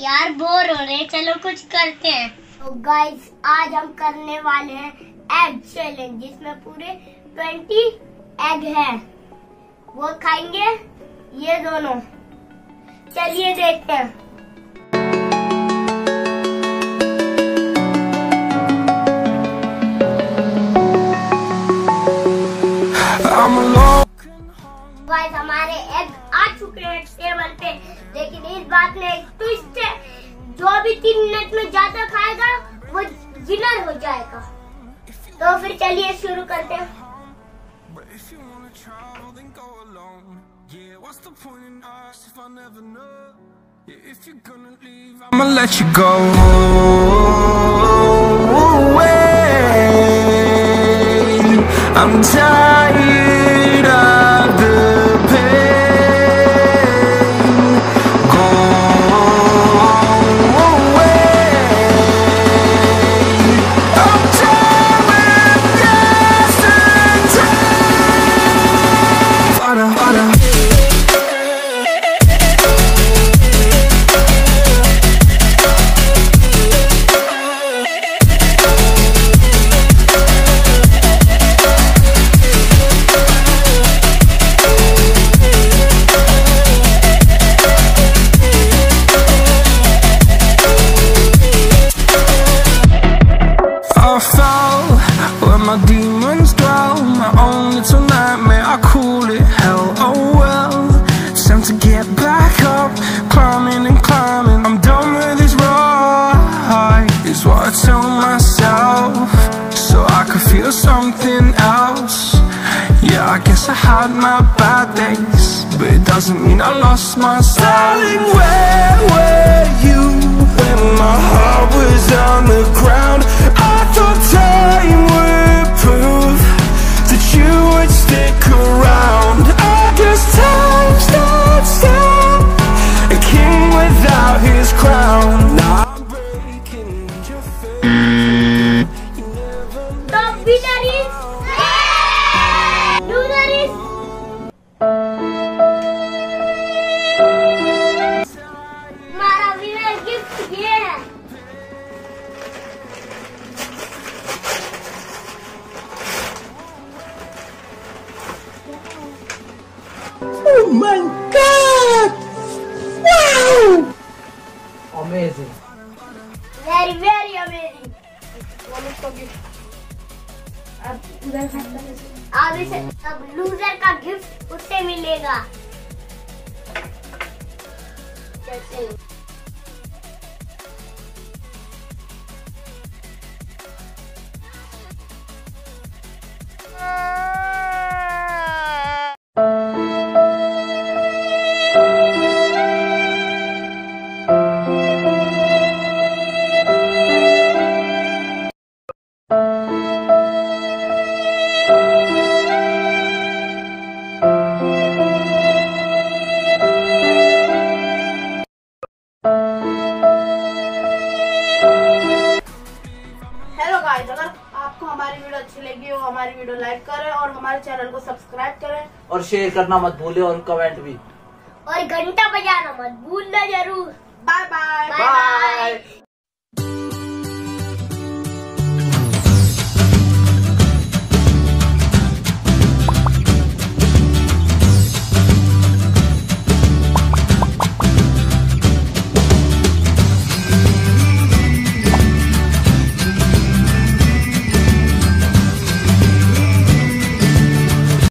यार बोर हो रहे चलो कुछ करते हैं। तो गाइस आज हम करने वाले हैं एग चैलेंज जिसमें पूरे ट्वेंटी एग है। वो खाएँगे ये दोनों। चलिए देखते हैं। हमारे एग आ चुके हैं टेबल पे। लेकिन इस बात में एक ट्विस्ट है। जो भी तीन मिनट में ज़्यादा खाएगा, वो विनर हो जाएगा। तो फिर चलिए शुरू करते हैं। I'ma let you go. I'm tired. My demons dwell. My own little nightmare, I call it hell. Oh well, time to get back up, climbing and climbing. I'm done with this ride, is what I tell myself, so I could feel something else. Yeah, I guess I had my bad days, but it doesn't mean I lost my. Darling, where were you when my heart was on the ground? तो winner is loser is हमारा winner gift ये है Oh my god! Wow! Amazing. Very very amazing अब इसे अब loser का gift उससे मिलेगा। गाइस अगर आपको हमारी वीडियो अच्छी लगी हो हमारी वीडियो लाइक करें और हमारे चैनल को सब्सक्राइब करें। और शेयर करना मत भूले और कमेंट भी। और घंटा बजाना मत भूलना ज़रूर। Bye bye bye